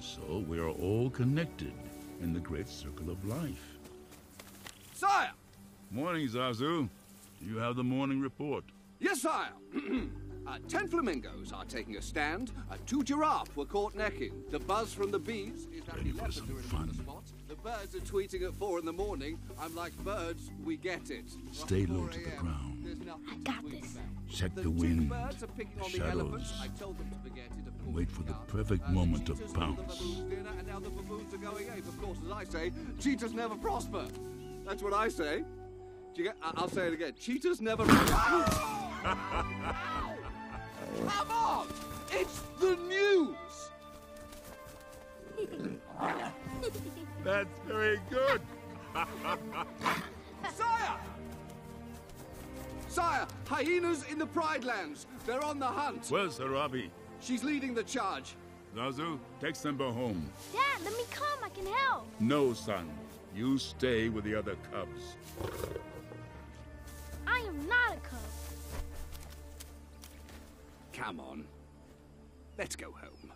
So we are all connected in the great circle of life. Sire! Morning, Zazu. Do You have the morning report. Yes, sire. uh, ten flamingos are taking a stand. Uh, two giraffe were caught necking. The buzz from the bees is that Ready the for leopards some are in fun. another spot. The birds are tweeting at four in the morning. I'm like birds, we get it. Stay low to the ground. I got this. Check The the wind, birds are picking on the shadows. elephants. I told them to forget it. Of Wait for the perfect Uh, moment to cheetahs the pounce. dinner, and now the baboons are going ape. Of course, as I say, cheetahs never prosper. That's what I say. Do you get? I- I'll say it again. Cheetahs never. That's very good. Sire! Sire, hyenas in the Pride Lands. They're on the hunt. Where's Sarabi? She's leading the charge. Zazu, take Simba home. Dad, let me come. I can help. No, son. You stay with the other cubs. I am not a cub. Come on. Let's go home.